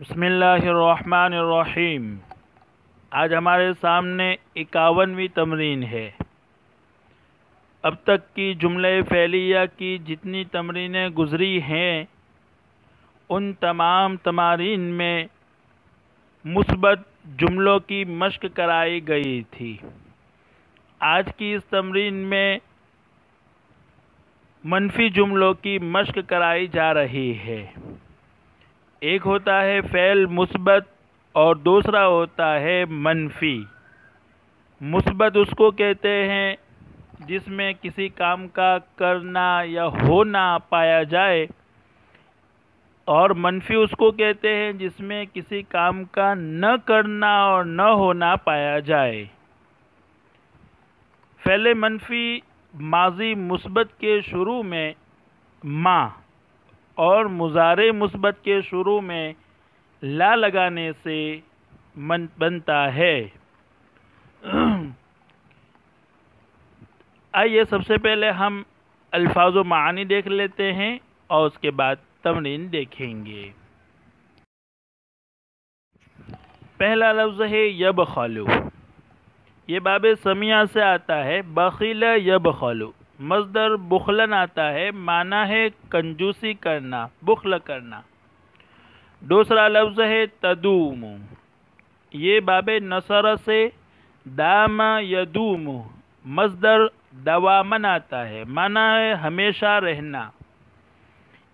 बिस्मिल्लाहिर्रहमानिर्रहीम आज हमारे सामने इक्यावनवीं तमरीन है अब तक की जुमले फ़ैलिया की जितनी तमरीनें गुज़री हैं उन तमाम तमारीन में मुस्बत जुमलों की मश्क कराई गई थी। आज की इस तमरीन में मनफी जुमलों की मश्क कराई जा रही है। एक होता है फ़ैल मुस्बत और दूसरा होता है मनफी। मुस्बत उसको कहते हैं जिसमें किसी काम का करना या होना पाया जाए और मनफी उसको कहते हैं जिसमें किसी काम का न करना और न होना पाया जाए। फैले मनफी माजी मुस्बत के शुरू में माँ और मुजारे मुस्बत के शुरू में ला लगाने से मन बनता है। आइए सबसे पहले हम अल्फाज मानी देख लेते हैं और उसके बाद तमरीन देखेंगे। पहला लफ्ज़ है यब खलू ये बाब समिया से आता है, बखील यब खलू मजदर बुखलन आता है, माना है कंजूसी करना, बुखल करना। दूसरा लफ्ज़ है तदूम। ये बाब नसर से दाम यदूम। मजदर दवामन आता है, माना है हमेशा रहना।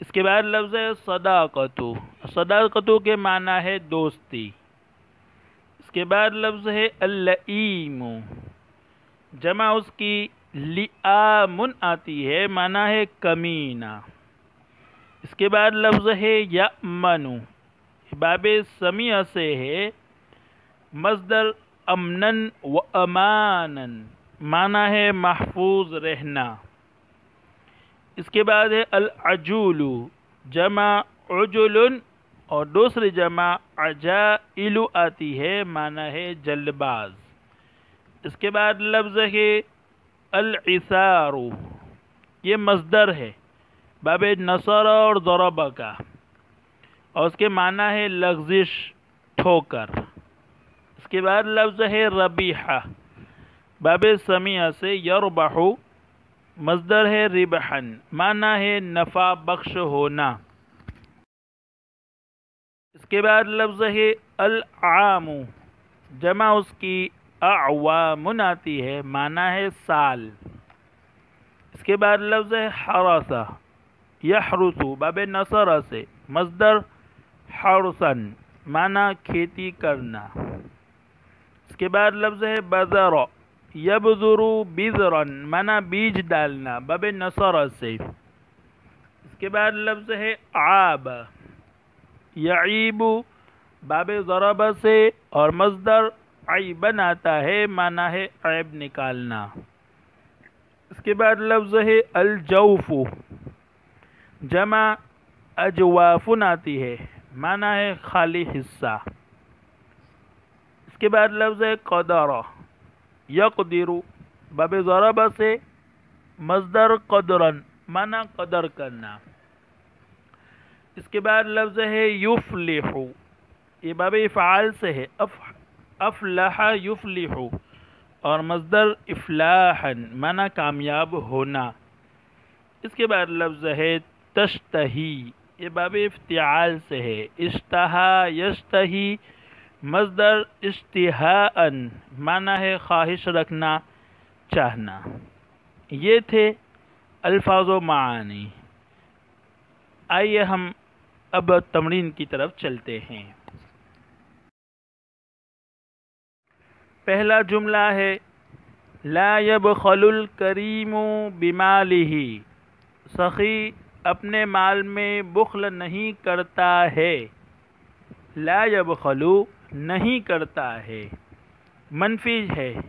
इसके बाद लफ्ज़ है सदाकतु। सदाकतु के माना है दोस्ती। इसके बाद लफ्ज़ है अल्लईम जमा उसकी लियामुन आती है, माना है कमीना। इसके बाद लफ्ज़ है यमनु। बाब समिया से है, मजदर अमनन व अमानन। माना है महफूज रहना। इसके बाद है अल अजूलू जमा अजुलन और दूसरी जमा अजाइलु आती है, माना है जल्दबाज। इसके बाद लफ्ज़ है अल इसारू ये मजदर है, बाब नसर और ज़रब का, और उसके माना है लग्जिश, ठोकर। इसके बाद लफ्ज़ है रबीहा, बाब समिया से यरबहू मजदर है रिबहन, माना है नफ़ा बख्श होना। इसके बाद लफ्ज़ है अल आमू जमा उसकी अवामुन आती है, माना है साल। इसके बाद लफ्ज़ है हरसा, यहरुसु, बाब नसर से, मजदर हरसन, माना खेती करना। इसके बाद लफ्ज़ है बज़र यबजुरु बिजरन, माना बीज डालना, बब नसर से। इसके बाद लफ्ज़ है आब। यईबु, बाब ज़रब से, और मजदर आइबन आता है, माना है ऐब निकालना। इसके बाद लफ्ज़ है अलजौफ़ु, जमा अजवाफुन आती है, माना है खाली हिस्सा। इसके बाद लफ्ज़ है कदर। यकदिरु बब ज़रब से मजदर कदरन माना कदर करना इसके बाद लफ्ज़ है युफलिहु ये बाब फ़ाल से है अफ अफलाह युफलिहु और मजदर इफलाहन माना कामयाब होना इसके बाद लफ्ज़ है तश्तही ये बाब इफ्तियाल से है इश्तहा यश्तही मजदर इश्तिहान माना है ख्वाहिश रखना, चाहना। ये थे अल्फाज मानी। आइए हम अब तमरीन की तरफ़ चलते हैं। पहला जुमला है लायब खलुल करीमो बिमालिही। सखी अपने माल में बुखल नहीं करता है। ला यब खलु नहीं करता है। मनफी है।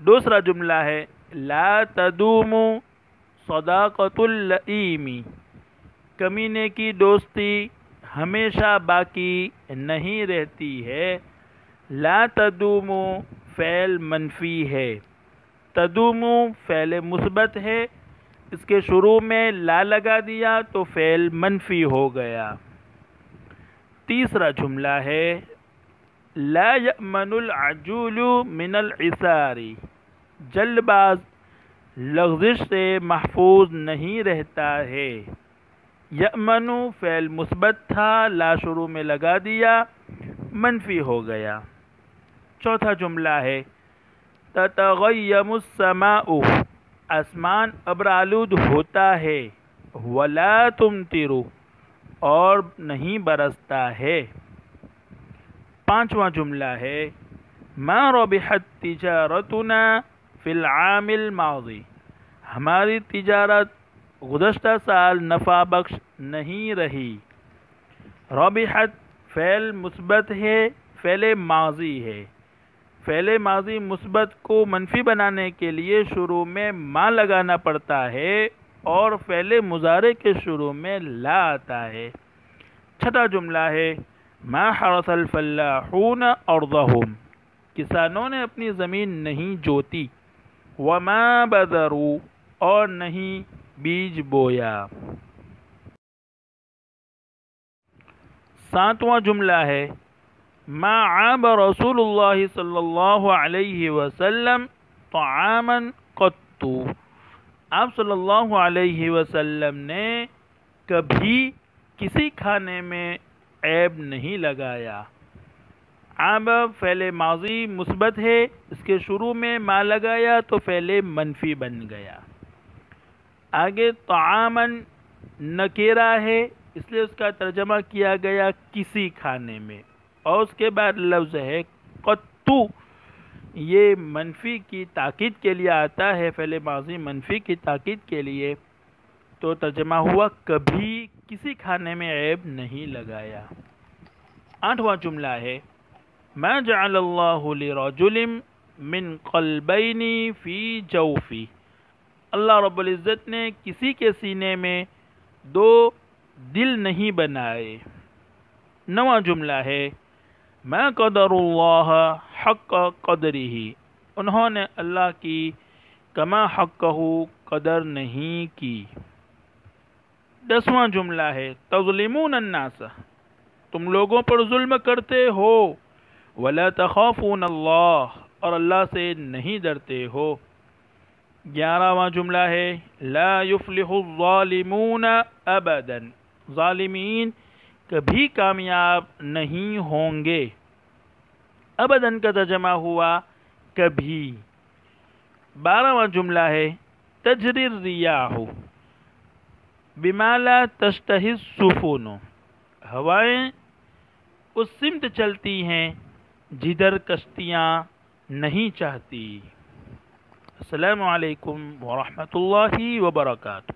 दूसरा जुमला है, ला तदूमु सदाकतुल्लईमी कमीने की दोस्ती हमेशा बाकी नहीं रहती है। ला तदुमु फ़ैल मनफी है। तदुमु फ़ैल मुस्बत है। इसके शुरू में ला लगा दिया तो फ़ैल मनफी हो गया। तीसरा जुमला है ला मिनल इसारी जल्दबाज लफ्ज़िश से महफूज नहीं रहता है यमनु फ़ैल मुस्बत था ला शुरू में लगा दिया मनफी हो गया चौथा जुमला है ततगयमुसमाउ आसमान अबरालूद होता है वला तुम तिरु और नहीं बरसता है पांचवा जुमला है, माँ रबिहत तिजारतुना फ़िलआमिल माजी। हमारी तिजारत गुज़श्ता साल नफ़ा बख्श नहीं रही। रबिहत फ़ैल मुस्बत है, फ़ैल माजी है। फ़ैल माजी मुस्बत को मनफी बनाने के लिए शुरू में माँ लगाना पड़ता है और फ़ैल मुजारे के शुरू में ला आता है। छठा जुमला है मा हरसलफ़ल्लाहून अर्दहुम। किसानों ने अपनी ज़मीन नहीं जोती। वमा बदरू और नहीं बीज बोया। सातवां जुमला है, मा आब रसूलुल्लाह सल्लल्लाहु तो आमन कत्तु। आप सल्लल्लाहु अलैहि वसल्लम ने कभी किसी खाने में ऐब नहीं लगाया। आब फ़ैल माजी मुस्बत है, इसके शुरू में मा लगाया तो फ़ैल मनफी बन गया। आगे तामन नकेरा है, इसलिए उसका तर्जमा किया गया किसी खाने में। और उसके बाद लफ्ज़ है कत्तू। ये मनफी की ताकीद के लिए आता है, फ़ैल माजी मनफी की ताकीद के लिए। तो तर्जमा हुआ, कभी किसी खाने में ऐब नहीं लगाया। आठवां जुमला है, मैं जाल्लाजुलिम मिन कलबैनी फ़ी जौफ़ी। अल्लाह रब्ज़त ने किसी के सीने में दो दिल नहीं बनाए। नवा जुमला है, मैं कदरुल्लाह हक़ कदरी ही उन्होंने अल्लाह की, कमा हक़ कदर नहीं की। दसवां जुमला है, तजलिमून अन्नास। तुम लोगों पर जुल्म करते हो, वला तखाफून अल्लाह, और अल्लाह से नहीं डरते हो। ग्यारहवा जुमला है, ला युफ्लिहुज़ालिमून अबदन। ज़ालिमीन कभी कामयाब नहीं होंगे। अबदन का तर्जमा हुआ, कभी। बारहवा जुमला है, तजरिर रियाहु बिमाला तश्तहिस सुफून हवाएं उस सिमत चलती हैं जिधर कश्तियाँ नहीं चाहती अस्सलाम वालेकुम वरहमतुल्लाहि वबरकातुह